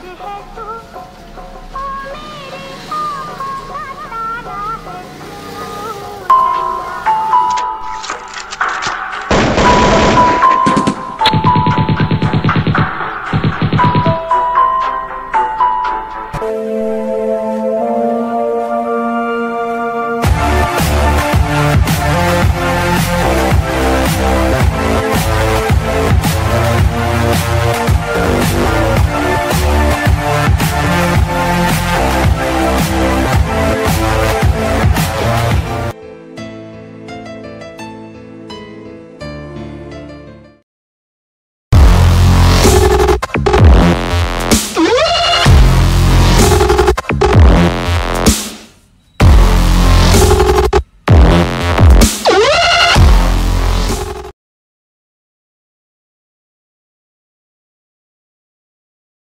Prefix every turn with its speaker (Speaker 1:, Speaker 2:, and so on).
Speaker 1: 别太多。